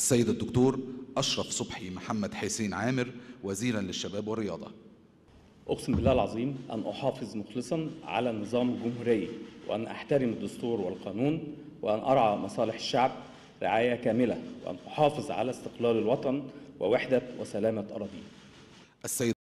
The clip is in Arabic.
السيد الدكتور أشرف صبحي محمد حسين عامر وزيرا للشباب والرياضة. أقسم بالله العظيم أن أحافظ مخلصا على النظام الجمهوري وأن أحترم الدستور والقانون وأن أرعى مصالح الشعب رعاية كاملة وأن أحافظ على استقلال الوطن ووحدة وسلامة أراضيه. السيد